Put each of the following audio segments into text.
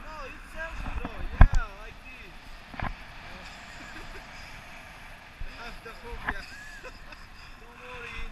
Don't worry.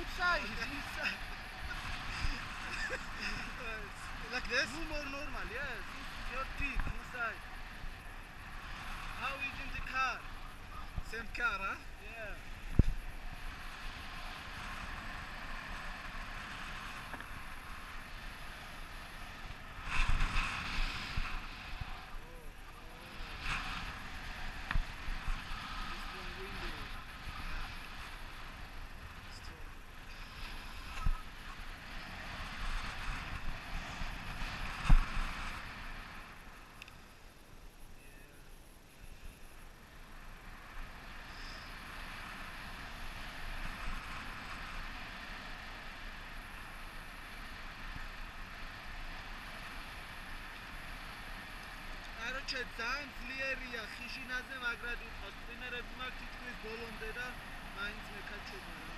outside. inside. like this? No more normal, yes. Your teeth inside. How is in the car? Same car, huh? Yeah. ქუჩა ძალიან ძლიერია ხიშინაზე მაგრად იყოს წინერები მაგ თითქმის ბოლომდე და მაინც მეკაჩება რა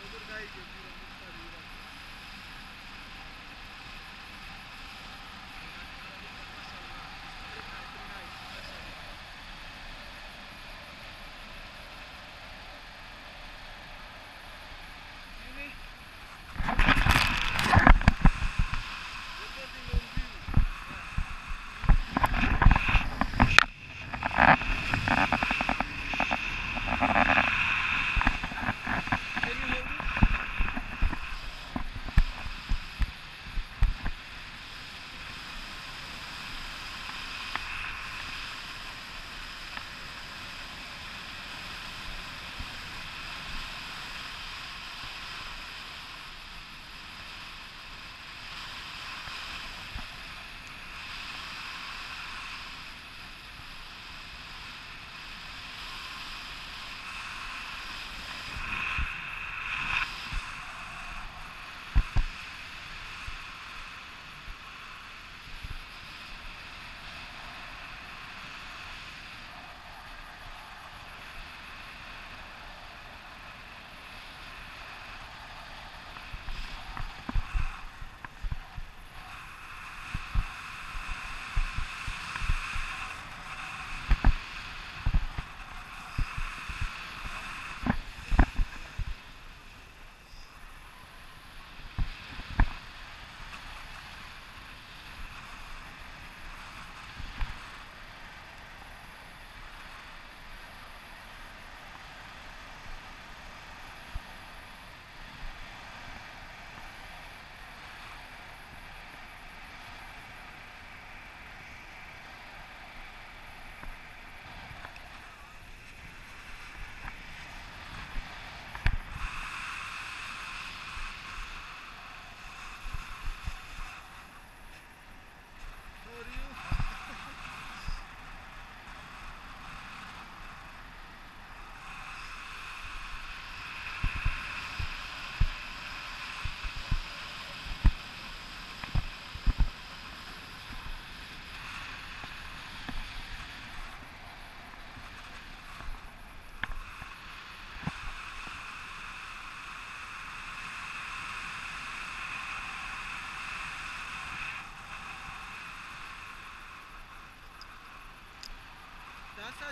როგორ გაიგებ რა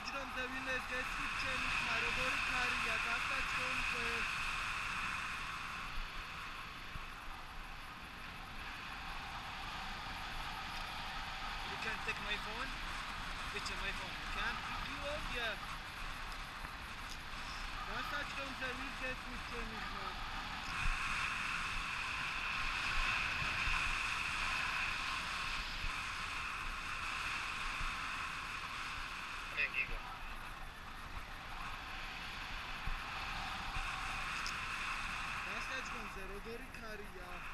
ajutor să vină să scuce marobor care i-a dat You can take my phone? Bitte my phone. Can you over? Was hat schon verwickelt mit dem Mann? Roderick Haria.